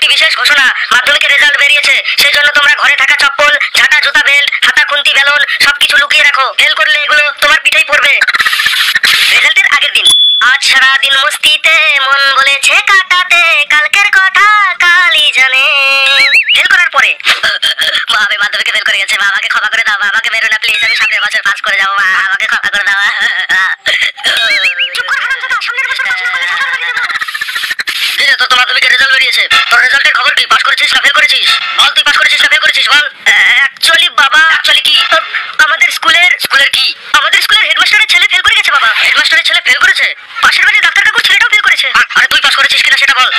একটি বিশেষ ঘোষণা মাধ্যমিকের রেজাল্ট বেরিয়েছে। সেই জন্য তোমরা ঘরে থাকা চপ্পল, ঝাঁটা, জুতা বেল্ট হাতা, খুন্তি, বেলুন, সবকিছু লুকিয়ে রাখো। ফেল করলে এগুলো তোমার পিঠেই পড়বে। রেজাল্টের আগের দিন। আজ সারাদিন মস্তিতে মন বলেছে কাটাতে, কালকের কথা কালই জানে। ফেল করার পরে। আমি মাধ্যমিকে ফেল করে গেছে আমাকে ক্ষমা করে দাও আমাকে মেরো না প্লিজ আমি সামনের বছর পাস করে যাব আমাকে ক্ষমা করে দাও চুপ কর হারামজাদা, সামনের বছর পাস না করলে বাড়ি দেবো কিরে তোর রেজাল্ট বেরিয়েছে। তোর রেজাল্টের খবর কি? পাস করেছিস না ফেল করেছিস? বল তুই পাস করেছিস না ফেল করেছিস বল। অ্যাকচুয়ালি বাবা অ্যাকচুয়ালি কি? আমাদের স্কুলের স্কুলের কি? আমাদের স্কুলের হেডমাস্টারের ছেলে ফেল করে গেছে বাবা। হেডমাস্টারের ছেলে ফেল করেছে? পাশের বাড়ির ডাক্তার কাকুর ছেলেটাও ফেল করেছে। আরে তুই পাস করেছিস কিনা সেটা বল।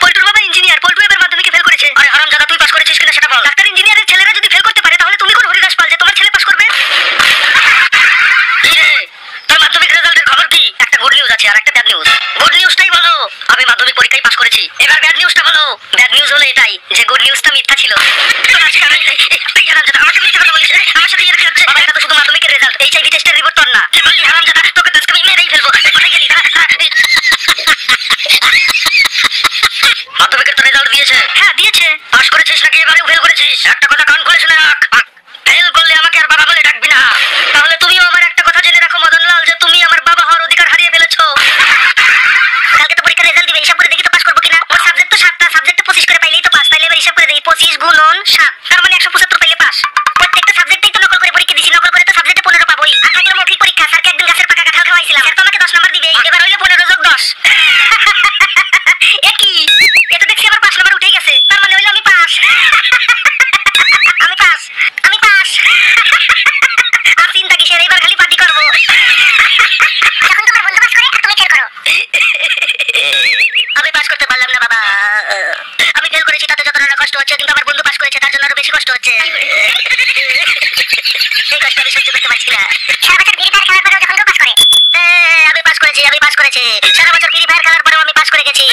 পল্টুর বাবা ইঞ্জিনিয়ার পল্টু এবার মাধ্যমিকে ফেল করেছে। আরে হারাম হারামজাদা তুই পাস করেছিস কিনা সেটা বল। ডাক্তার ইঞ্জিনিয়ারের ছেলেরা যদি ফেল করতে পারে তাহলে তুমি কোন হরিদাস পাল যে তোমার ছেলে পাস করবে? তোর মাধ্যমিক রেজাল্টের খবর কি? একটা গুড নিউজ আছে আর একটা ব্যাড নিউজ আমি পরীক্ষায় পাস করেছি। এবার ব্যাড নিউজটা বলো। ব্যাড নিউজ হলো এটাই যে গুড নিউজটা মিথ্যা ছিল। আমাকে মিথ্যা কথা বলিস? আমার সাথে এটা তো শুধু মাধ্যমিকের রেজাল্ট এইচআইভি টেস্টের রিপোর্ট তোর না। কি বললি হারামজাদা তোকে তো আজকে আমি মেরেই ফেলব। কোথায় গেলি? দাঁড়া, দাঁড়া, এই। মাধ্যমিকের তো রেজাল্ট দিয়েছে। হ্যাঁ দিয়েছে। পাস করেছিস নাকি? এবারেও ফেল করেছিস। একটা কথা কান খুলে শুনে রাখ ফেল করলে আমাকে আর বাবা বলে ডাকবি না তাহলে তুমিও আমার একটা কথা জেনে রাখো মদনলাল যে তুমি আমার বাবা হওয়ার অধিকার হারিয়ে ফেলেছো কালকে তো পরীক্ষার রেজাল্ট দিবে হিসাব করে দেখি তো পাস করব কিনা ওর সাবজেক্ট পঁচিশ করে পাইলেই তো পাস, তাইলে এবার হিসাব করে দেই পঁচিশ গুণন সাত, তার মানে একশো পঁচাত্তর পাইলে পাস। প্রত্যেকটা সাবজেক্টেই তো নকল করে পরীক্ষা দিছি, নকল করে তো সাবজেক্টে পনেরো পাবোই। আর থাকলে মৌখিক পরীক্ষা, স্যারকে একদিন গাছের পাকা কাঁঠাল খাওয়াইছিলাম। স্যার তো আমাকে দশ নাম্বার আমি ফেল করেছি তাতে যতটা না কষ্ট হচ্ছে কিন্তু আমার বন্ধু পাস করেছে তার জন্য আরও বেশি কষ্ট হচ্ছে। এই কষ্ট আমি সহ্য করতে পারছি না। সারা বছর ফ্রি ফায়ার খেলার পরেও যখন কেউ পাস করে? এ, আমি পাস করেছি আমি পাস করেছি। সারা বছর ফ্রি ফায়ার খেলার পরেও আমি পাস করে গেছি।